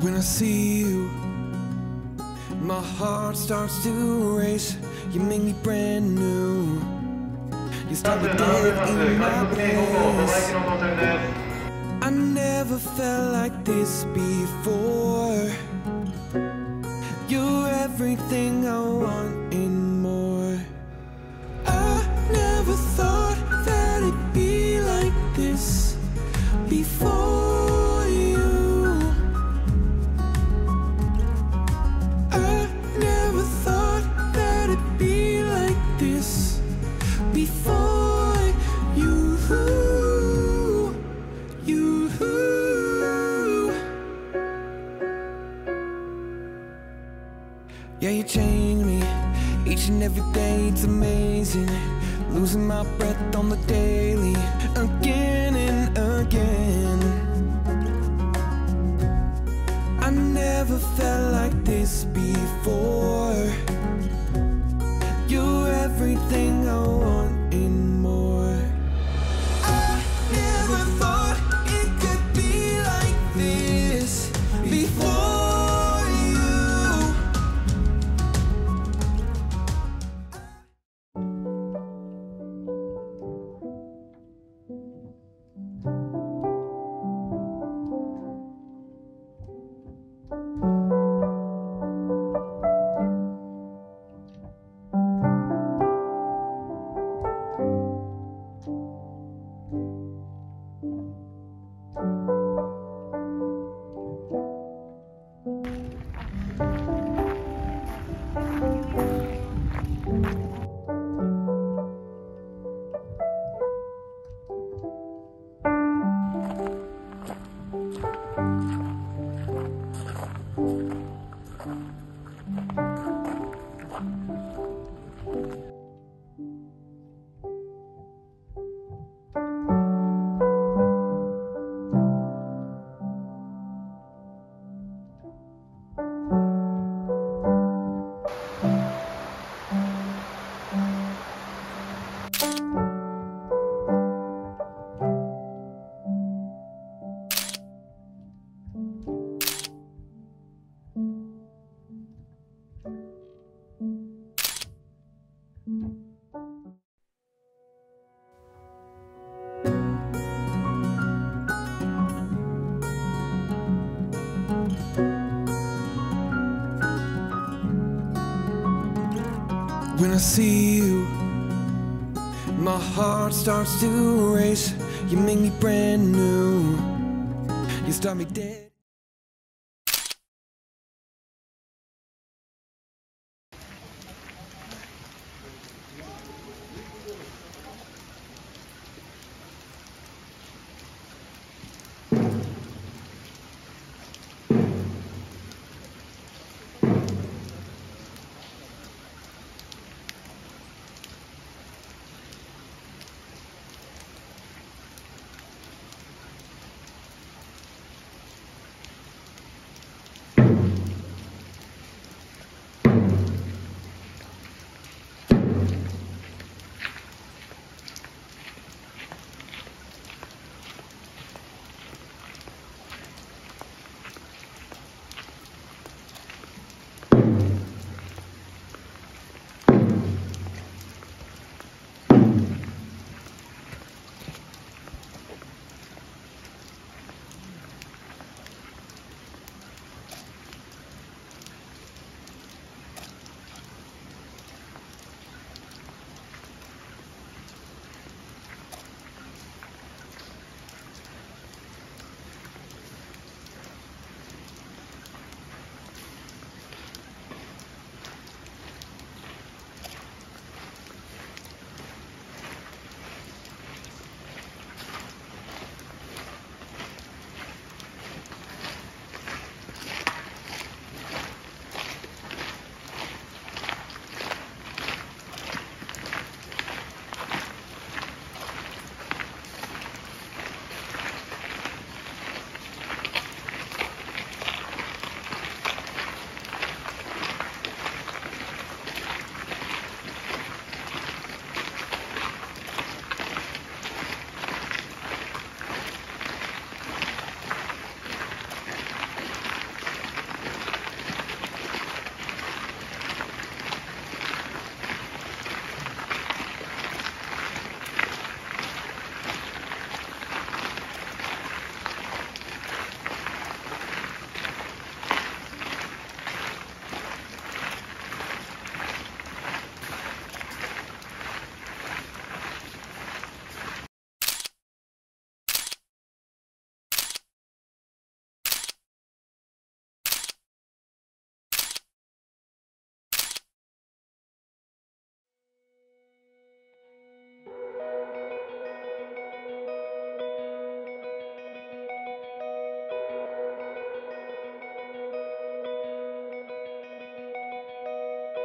When I see you, my heart starts to race. You make me brand new. You start the dead in my place. I never felt like this before. You're everything I want and more. I never thought that it'd be like this before. Yeah, you change me each and every day. It's amazing. Losing my breath on the daily, again and again. Never felt like this before. When I see you, my heart starts to race. You make me brand new. You start me dead.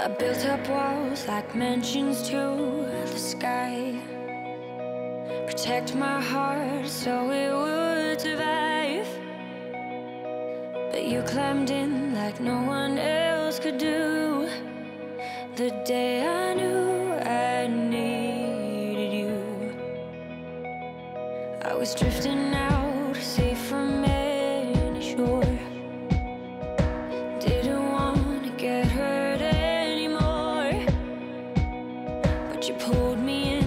I built up walls like mansions to the sky. Protect my heart so it would survive. But you climbed in like no one else could do. The day I knew I needed you. I was drifting out. but you pulled me in.